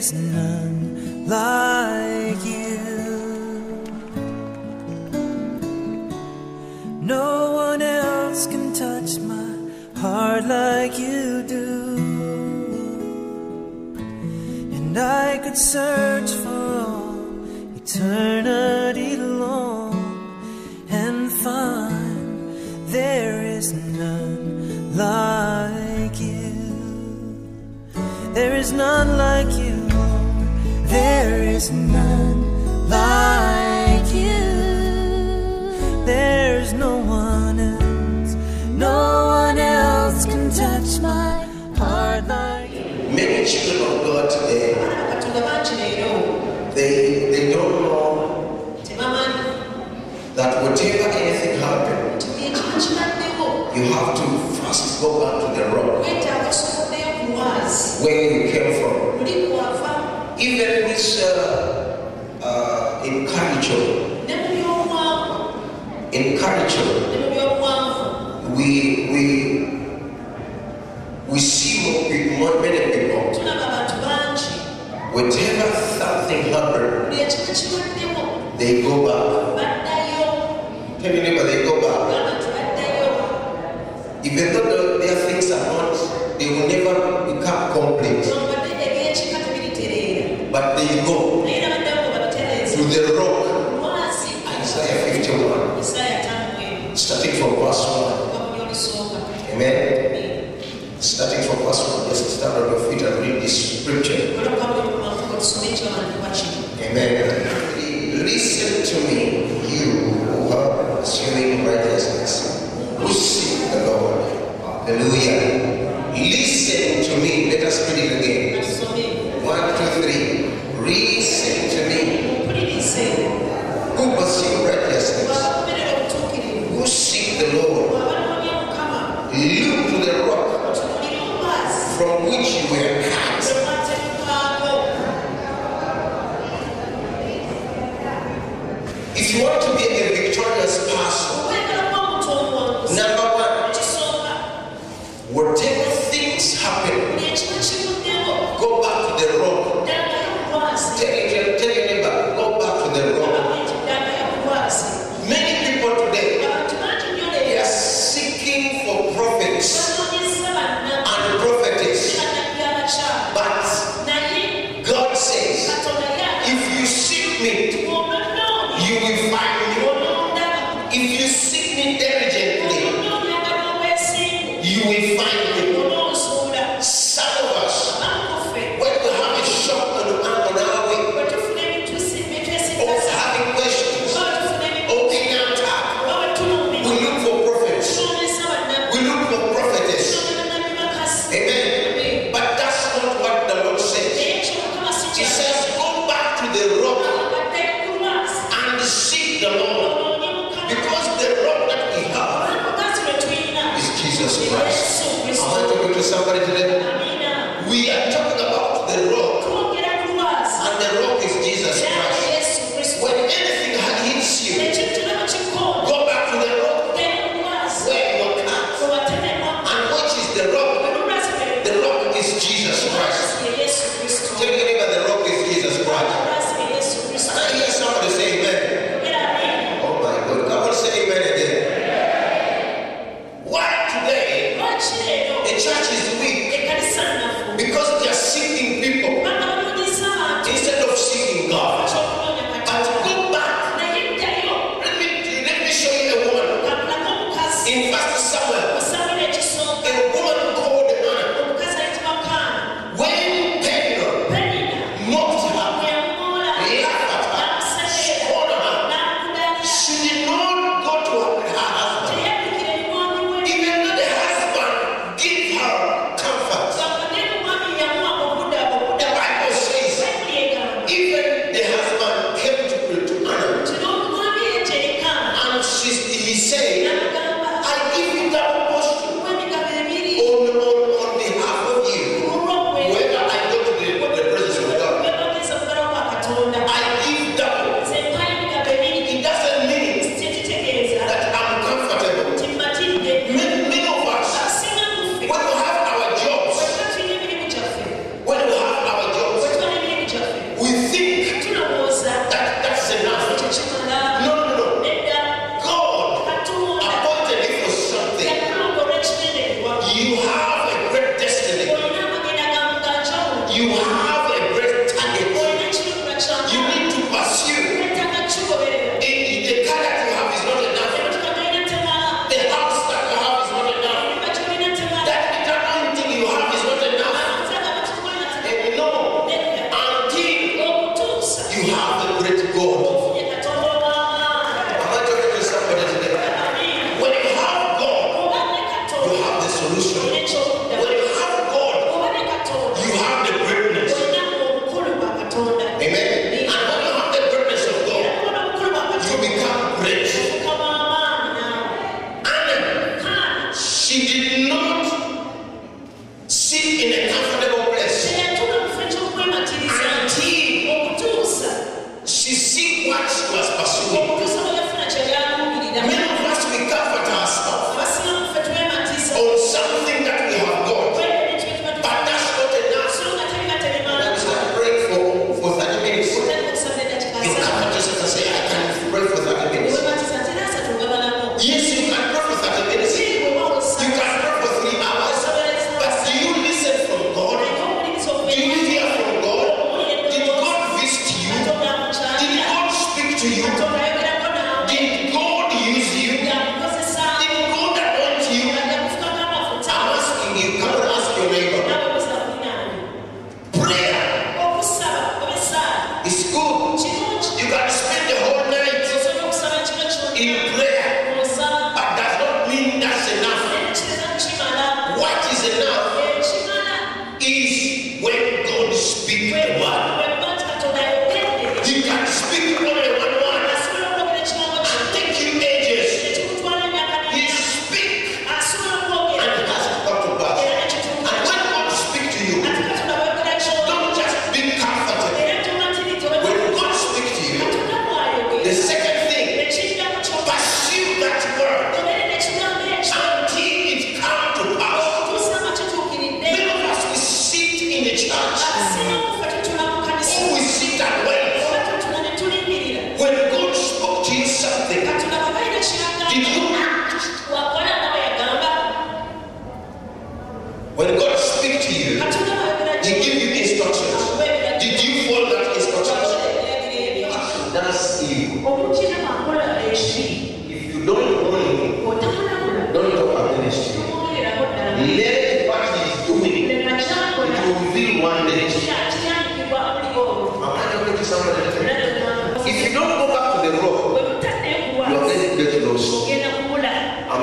is none like you. No one else can touch my heart like you do. And I could search for all eternity long and find there is none like you. There is none like you. There is none like you. There's no one else. No one else can touch my heart like you. Many children of God today, they, they don't know that whatever anything happened, you have to first go back to the rock where you came from. Even this is uh, uh, the rock. Isaiah 51. Starting from verse 1. Amen. Starting from verse 1. Just stand on your feet and read this scripture. Amen. Listen to me. was he?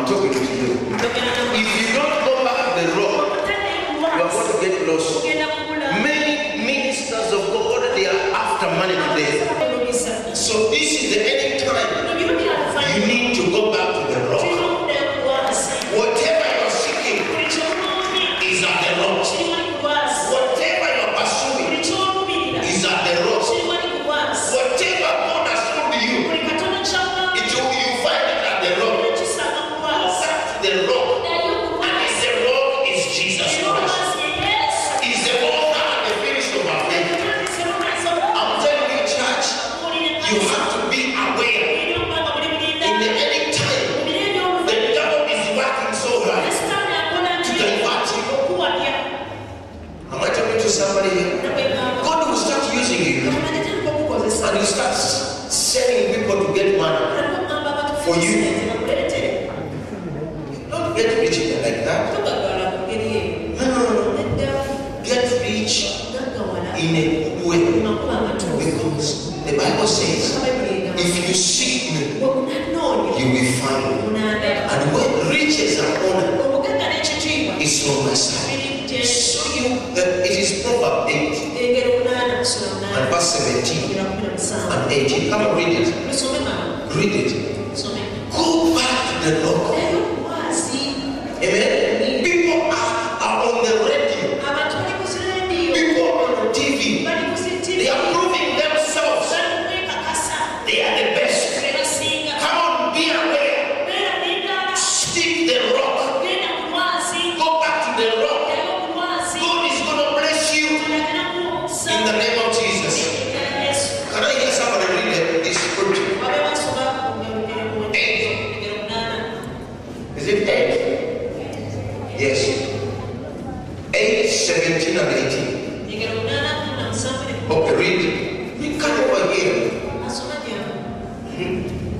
you. If you don't go back the road, you are going to get lost. rich in a good way. Because the Bible says, if you seek me, you will find me. And when riches are honored, it's from my side. So you, uh, it is Proverbs 8 and verse 17 and 18. Come on, read it. Read it. Go back to the Lord. rei.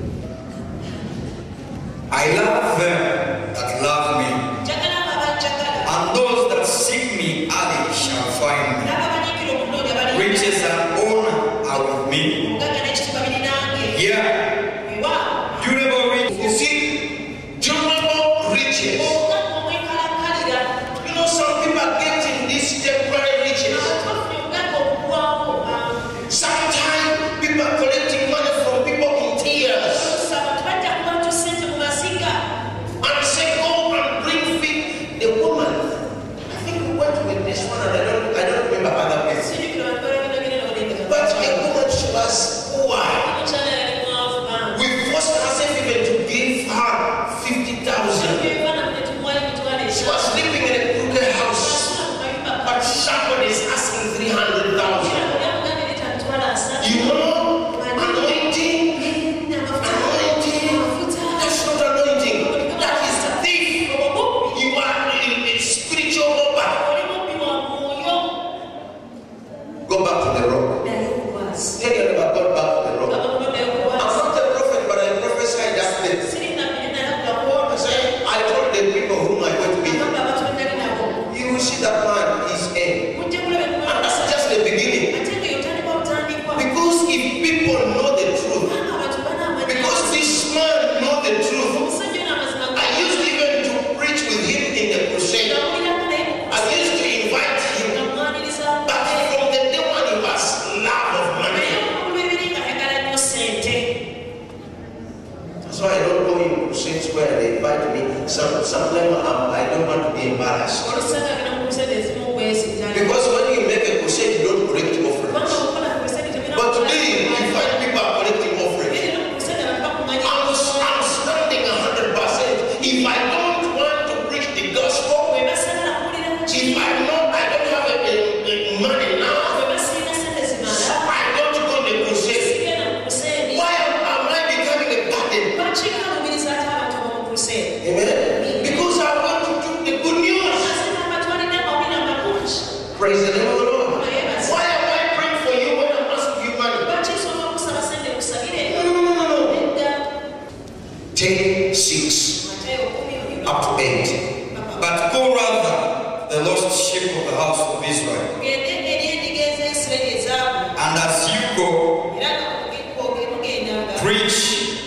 preach,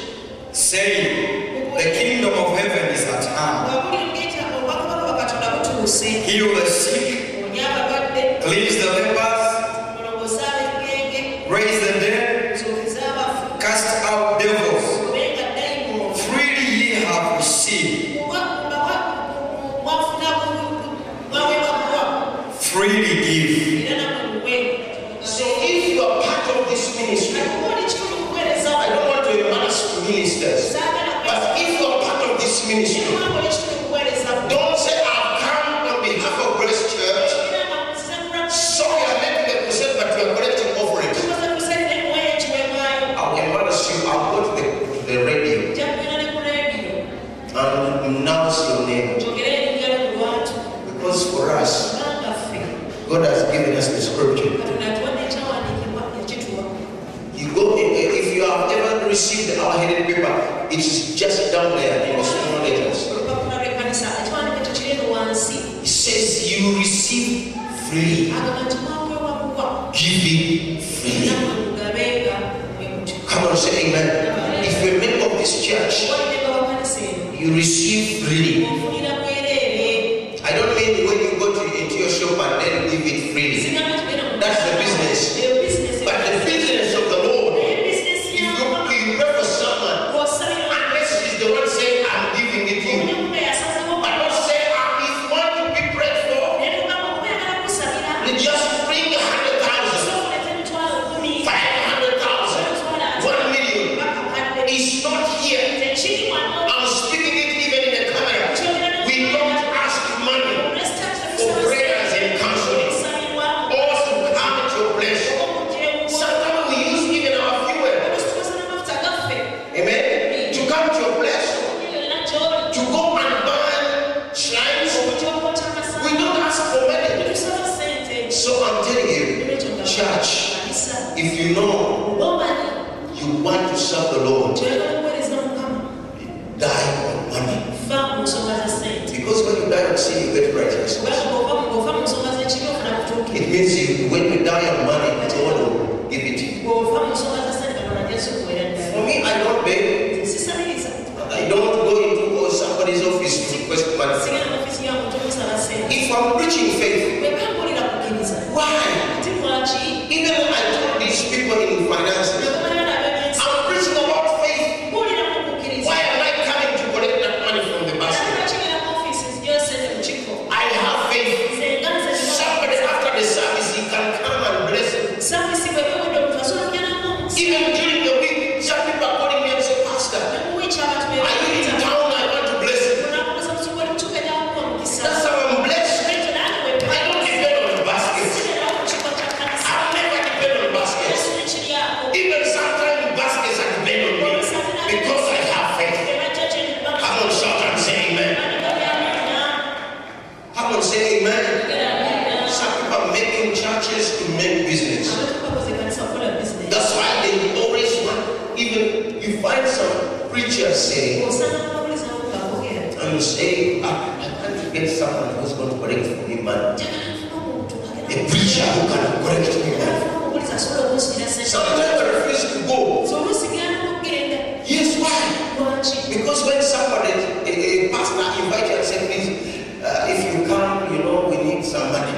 saying, The kingdom of heaven is at hand. Heal the sick, cleanse the leper. significa? He says you receive freely. Give it freely. Come on, say amen. If you're a member of this church, you receive freely. I don't mean when you go to, into your shop and then give it freely. That's the business. just If you know you want to serve the Lord, die on money. Because when you die on sin, you get righteousness. preacher say, and you say, ah, I can't get someone who's going to correct for me, man. A preacher who can correct me, man. Sometimes I refuse to go. Yes, why? Because when somebody, a, a pastor invited and says, please, uh, if you come, you know, we need somebody.